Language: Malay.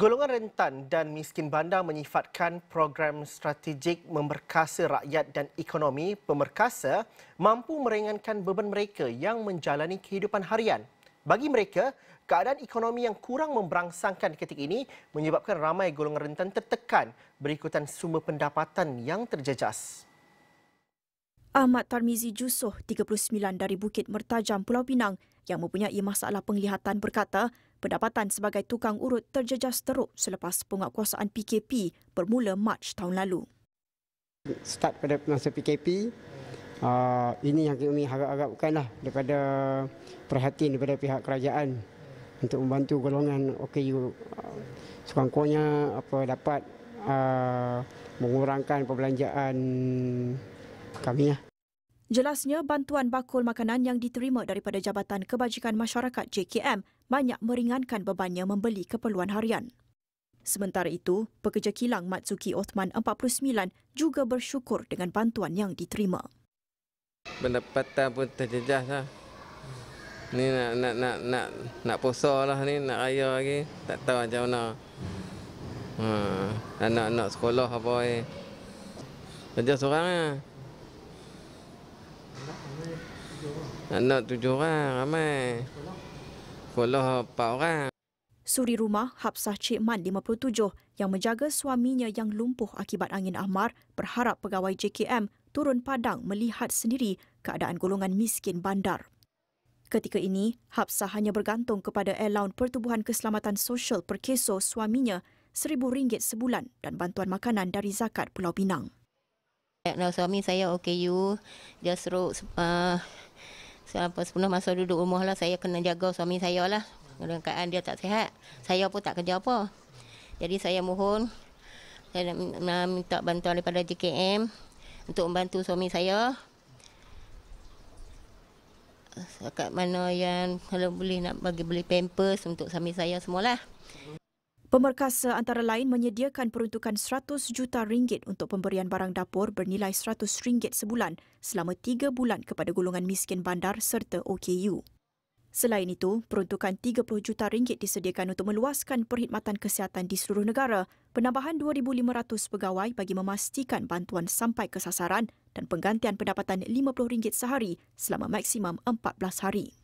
Golongan rentan dan miskin bandar menyifatkan program strategik memberkasa rakyat dan ekonomi pemerkasa mampu meringankan beban mereka yang menjalani kehidupan harian. Bagi mereka, keadaan ekonomi yang kurang memberangsangkan ketika ini menyebabkan ramai golongan rentan tertekan berikutan sumber pendapatan yang terjejas. Ahmad Tarmizi Jusoh, 39 dari Bukit Mertajam, Pulau Pinang yang mempunyai masalah penglihatan berkata pendapatan sebagai tukang urut terjejas teruk selepas penguatkuasaan PKP bermula Mac tahun lalu. Start pada masa PKP, uh, ini yang kami harap-harapkan lah daripada perhatian daripada pihak kerajaan untuk membantu golongan OKU. Uh, Sekurang-kurangnya apa dapat uh, mengurangkan perbelanjaan kami. Ya. Jelasnya bantuan bakul makanan yang diterima daripada Jabatan Kebajikan Masyarakat JKM banyak meringankan bebannya membeli keperluan harian. Sementara itu, pekerja kilang Matsuki Othman 49 juga bersyukur dengan bantuan yang diterima. Pendapatan pun terjejas lah. Ni nak nak nak nak nak puasa lah ni, nak raya lagi. Tak tahu macam mana. Ha, anak-anak sekolah apa eh. Kerja seorang lah. Anak tujuh orang ramai. Sekolah empat orang. Suri rumah Hapsah Cik Man 57 yang menjaga suaminya yang lumpuh akibat angin ahmar berharap pegawai JKM turun padang melihat sendiri keadaan golongan miskin bandar. Ketika ini, Hapsah hanya bergantung kepada allowance Pertubuhan Keselamatan Sosial per keso suaminya RM1,000 sebulan dan bantuan makanan dari zakat Pulau Pinang. Suami saya OKU, dia suruh uh, apa sepenuh masa duduk rumah lah saya kena jaga suami saya lah. Keadaan dia tak sihat saya pun tak kerja apa. Jadi saya mohon saya nak minta bantuan daripada JKM untuk membantu suami saya. Sekat mana yang kalau boleh nak bagi beli pampers untuk suami saya semualah. Pemerkasa antara lain menyediakan peruntukan 100 juta ringgit untuk pemberian barang dapur bernilai 100 ringgit sebulan selama 3 bulan kepada golongan miskin bandar serta OKU. Selain itu, peruntukan 30 juta ringgit disediakan untuk meluaskan perkhidmatan kesihatan di seluruh negara, penambahan 2,500 pegawai bagi memastikan bantuan sampai ke sasaran dan penggantian pendapatan RM50 sehari selama maksimum 14 hari.